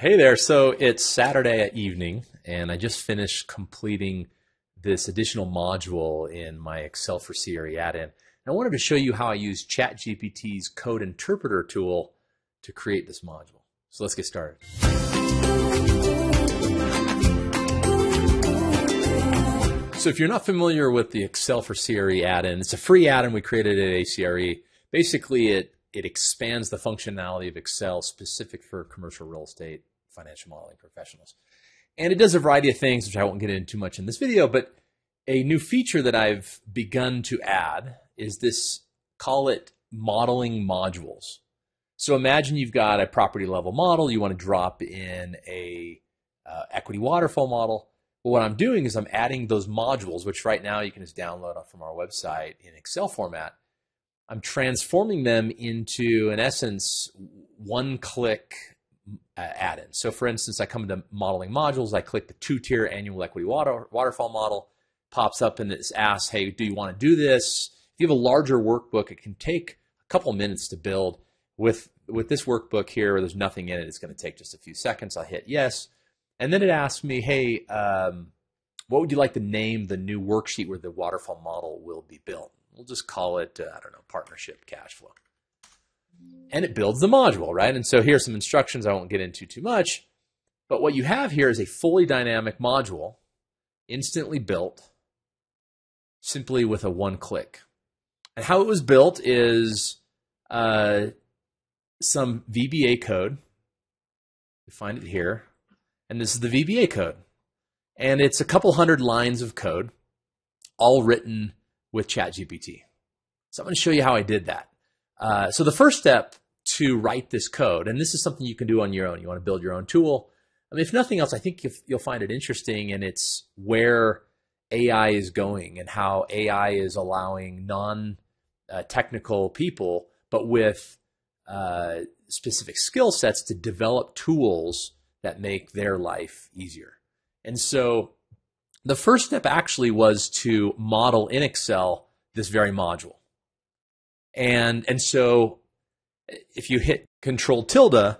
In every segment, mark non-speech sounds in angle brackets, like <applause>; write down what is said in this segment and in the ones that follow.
Hey there. So it's Saturday evening, and I just finished completing this additional module in my Excel for CRE add-in. I wanted to show you how I use ChatGPT's code interpreter tool to create this module. So let's get started. So if you're not familiar with the Excel for CRE add-in, it's a free add-in we created at ACRE. Basically, it it expands the functionality of Excel specific for commercial real estate financial modeling professionals. And it does a variety of things, which I won't get into too much in this video, but a new feature that I've begun to add is this, call it modeling modules. So imagine you've got a property level model, you want to drop in a uh, equity waterfall model. But what I'm doing is I'm adding those modules, which right now you can just download from our website in Excel format. I'm transforming them into, in essence, one click uh, add-in. So for instance, I come into modeling modules, I click the two-tier annual equity water, waterfall model, pops up and it asks, hey, do you want to do this? If you have a larger workbook, it can take a couple minutes to build. With, with this workbook here, where there's nothing in it. It's going to take just a few seconds. I hit yes. And then it asks me, hey, um, what would you like to name the new worksheet where the waterfall model will be built? We'll just call it, uh, I don't know, partnership cash flow. And it builds the module, right? And so here's some instructions I won't get into too much. But what you have here is a fully dynamic module, instantly built, simply with a one click. And how it was built is uh, some VBA code. You find it here. And this is the VBA code. And it's a couple hundred lines of code, all written with ChatGPT. So I'm going to show you how I did that. Uh, so the first step to write this code, and this is something you can do on your own. You want to build your own tool. I mean, if nothing else, I think you'll find it interesting, and it's where AI is going and how AI is allowing non-technical uh, people, but with uh, specific skill sets, to develop tools that make their life easier. And so, the first step actually was to model in Excel this very module. And, and so if you hit control tilde,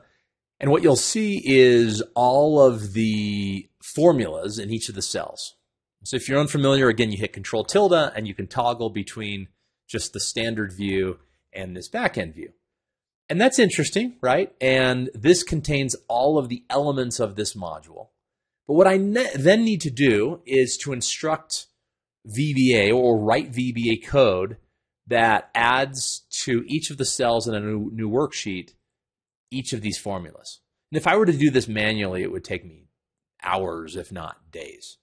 and what you'll see is all of the formulas in each of the cells. So if you're unfamiliar, again, you hit control tilde and you can toggle between just the standard view and this backend view. And that's interesting, right? And this contains all of the elements of this module. But what I ne- then need to do is to instruct VBA or write VBA code that adds to each of the cells in a new, new worksheet each of these formulas. And if I were to do this manually, it would take me hours, if not days.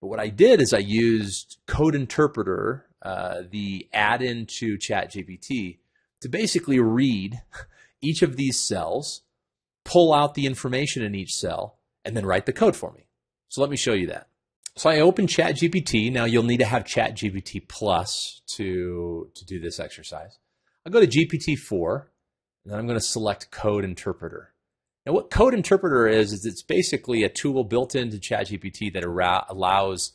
But what I did is I used Code Interpreter, uh, the add-in to ChatGPT, to basically read <laughs> each of these cells, pull out the information in each cell, and then write the code for me. So let me show you that. So I open ChatGPT. Now you'll need to have ChatGPT Plus to, to do this exercise. I'll go to GPT-4, and then I'm going to select Code Interpreter. Now what Code Interpreter is, is it's basically a tool built into ChatGPT that allows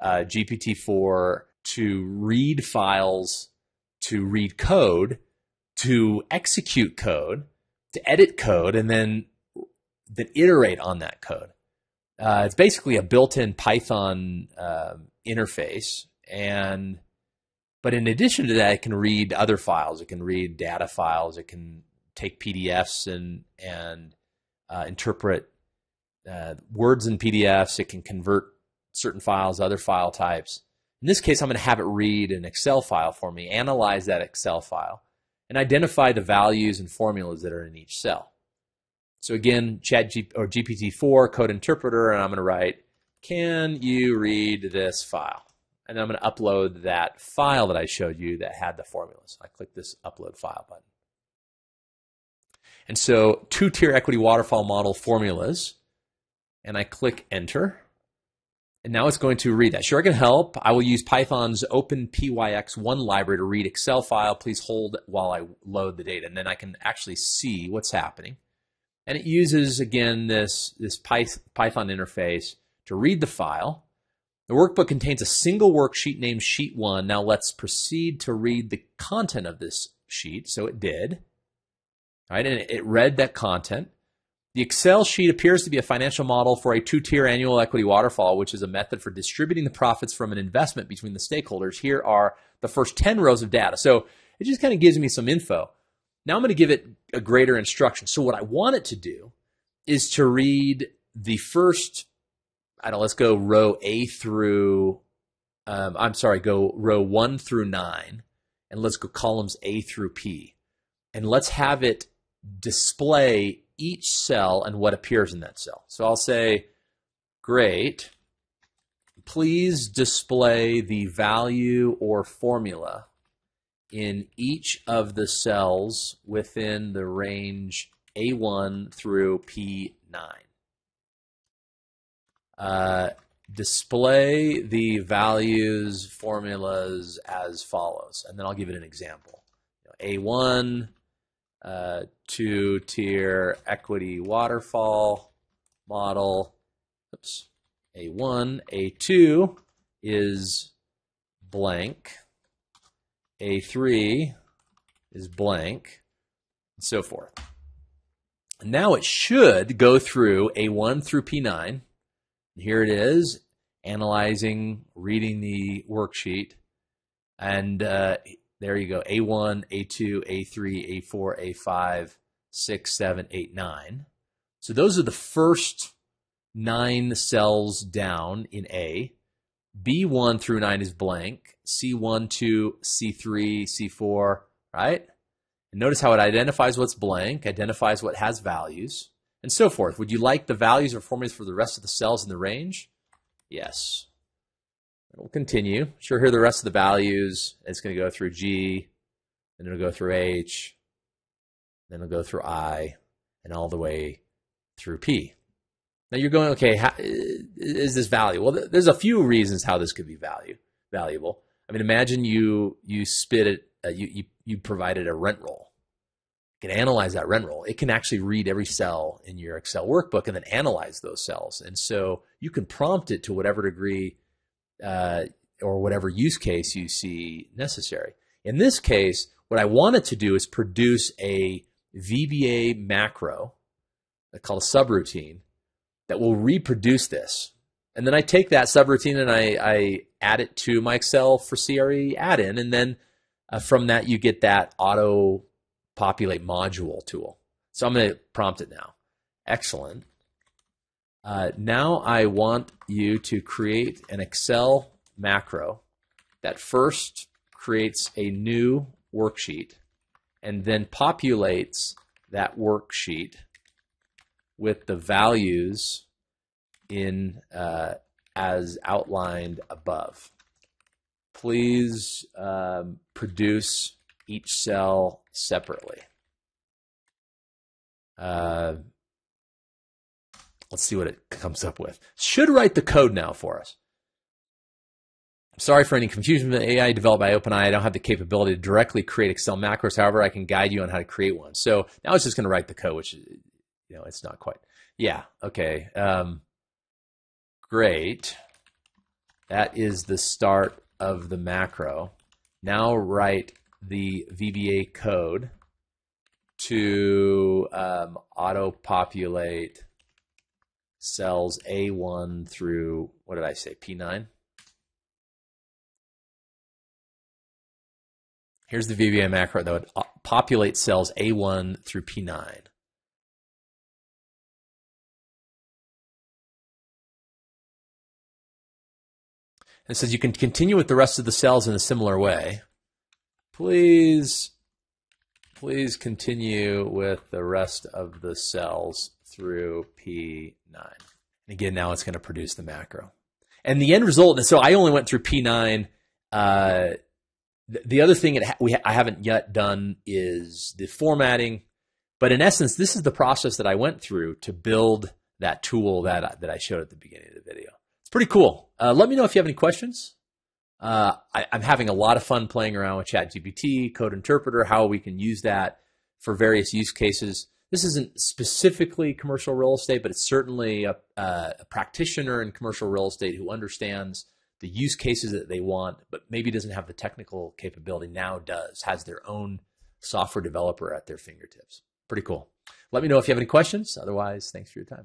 uh, GPT-4 to read files, to read code, to execute code, to edit code, and then, then iterate on that code. Uh, it's basically a built-in Python uh, interface, and but in addition to that, it can read other files. It can read data files. It can take PDFs and and uh, interpret uh, words in PDFs. It can convert certain files, other file types. In this case, I'm going to have it read an Excel file for me, analyze that Excel file, and identify the values and formulas that are in each cell. So again, Chat G- or GPT-4 code interpreter, and I'm going to write, "Can you read this file?" And then I'm going to upload that file that I showed you that had the formulas. I click this upload file button. And so two-tier equity waterfall model formulas, and I click enter. And now it's going to read that. Sure, I can help. I will use Python's openpyxl library to read Excel file. Please hold while I load the data. And then I can actually see what's happening. And it uses, again, this, this Python interface to read the file. The workbook contains a single worksheet named Sheet 1. Now let's proceed to read the content of this sheet. So it did. Right, and it read that content. The Excel sheet appears to be a financial model for a two tier annual equity waterfall, which is a method for distributing the profits from an investment between the stakeholders. Here are the first 10 rows of data. So it just kind of gives me some info. Now I'm going to give it a greater instruction. So what I want it to do is to read the first, I don't know, let's go row A through, um, I'm sorry, go row one through nine, and let's go columns A through P. And let's have it display each cell and what appears in that cell. So I'll say, great, please display the value or formula in each of the cells within the range A1 through P9. Uh, display the values formulas as follows, and then I'll give it an example. A1, uh, two tier equity waterfall model. Oops. A1, A2 is blank. A3 is blank, and so forth. Now it should go through A1 through P9. Here it is, analyzing, reading the worksheet. And uh, there you go A1, A2, A3, A4, A5, 6, 7, 8, 9. So those are the first nine cells down in A. B1 through 9 is blank. C1, 2, C3, C4, right? And notice how it identifies what's blank, identifies what has values, and so forth. Would you like the values or formulas for the rest of the cells in the range? Yes. We'll continue. Sure, here are the rest of the values. It's going to go through G, then it'll go through H, then it'll go through I, and all the way through P. Now you're going, okay, how, is this value? Well, there's a few reasons how this could be value valuable. I mean, imagine you you spit it, uh, you, you you provided a rent roll. You can analyze that rent roll. It can actually read every cell in your Excel workbook and then analyze those cells. And so you can prompt it to whatever degree uh, or whatever use case you see necessary. In this case, what I wanted to do is produce a VBA macro called a subroutine that will reproduce this. And then I take that subroutine and I, I add it to my Excel for CRE add-in, and then uh, from that you get that auto populate module tool. So I'm going to prompt it now. Excellent. Uh, now I want you to create an Excel macro that first creates a new worksheet and then populates that worksheet with the values in uh, as outlined above. Please um, produce each cell separately. Uh, let's see what it comes up with. Should write the code now for us. Sorry for any confusion with the AI developed by OpenAI. I don't have the capability to directly create Excel macros. However, I can guide you on how to create one. So now it's just going to write the code, which you know it's not quite. Yeah. Okay. Um, great. That is the start of the macro. Now write the VBA code to um, auto populate cells A1 through, what did I say, P9? Here's the VBA macro that would uh, populate cells A1 through P9. It says you can continue with the rest of the cells in a similar way. Please, please continue with the rest of the cells through P9. And again, now it's going to produce the macro. And the end result, so I only went through P9. Uh, the other thing we I haven't yet done is the formatting, but in essence, this is the process that I went through to build that tool that that I showed at the beginning of the video. It's pretty cool. Uh, let me know if you have any questions. Uh, I, am having a lot of fun playing around with ChatGPT, Code Interpreter, how we can use that for various use cases. This isn't specifically commercial real estate, but it's certainly a, a practitioner in commercial real estate who understands the use cases that they want, but maybe doesn't have the technical capability. Now does has their own software developer at their fingertips. Pretty cool. Let me know if you have any questions. Otherwise, thanks for your time.